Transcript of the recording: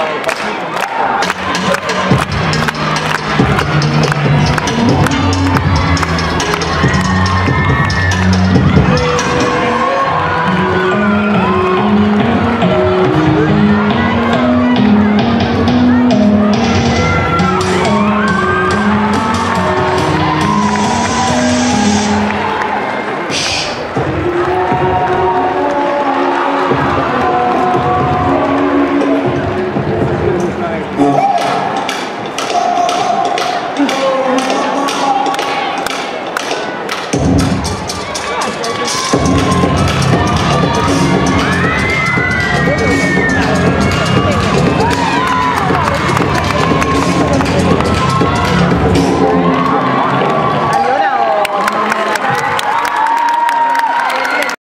Wow.